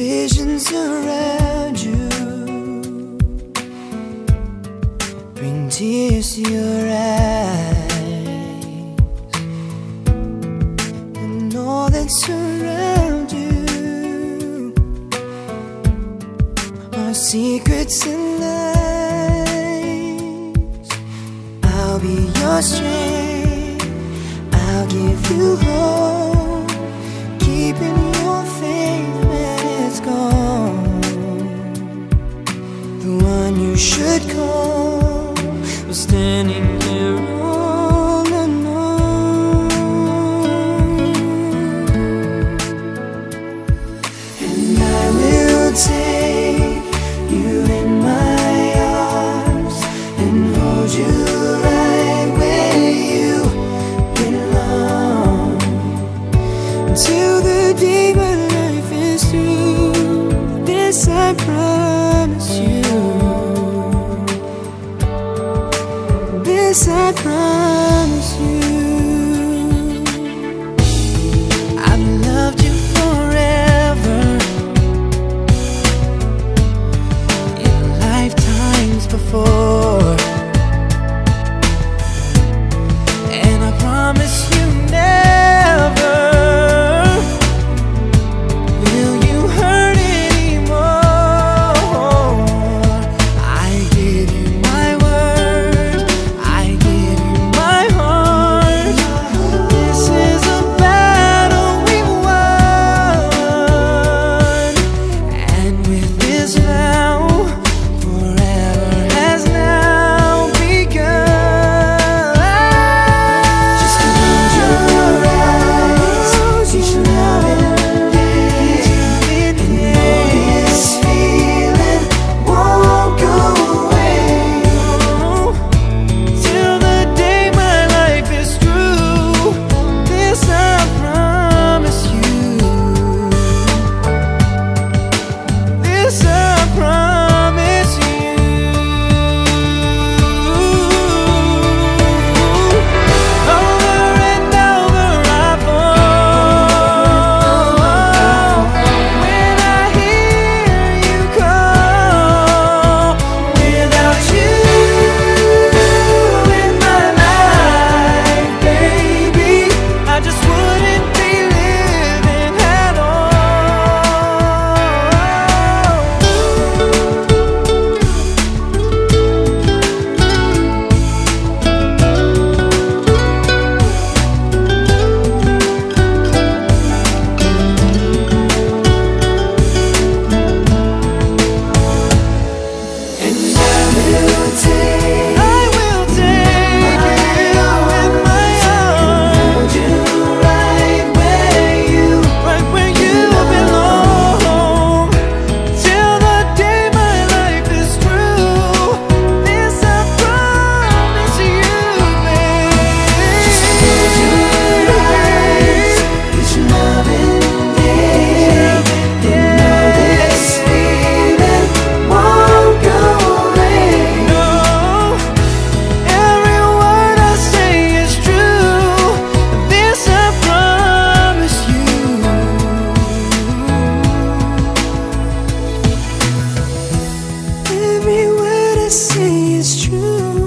visions around you bring tears to your eyes, and all that surround you are secrets and lies. I'll be your strength. I'll give you hope. I'm standing here all alone. And I will take you in my arms And hold you Till the day my life is through This I promise. see is true.